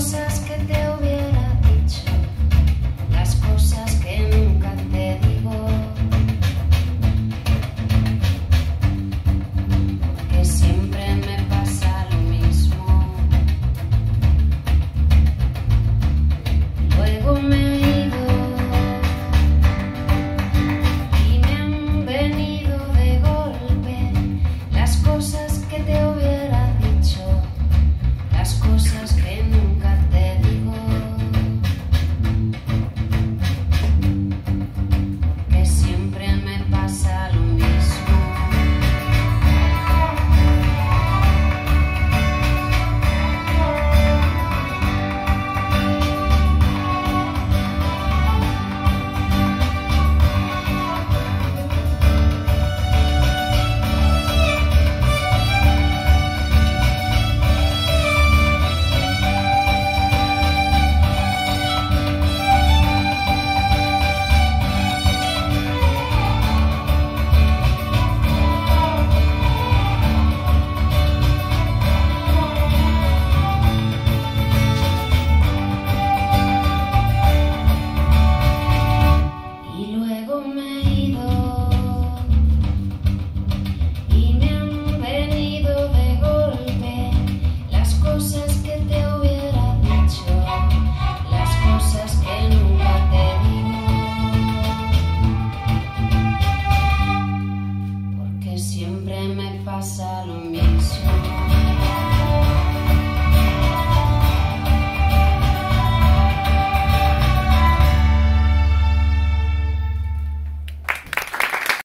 yourself.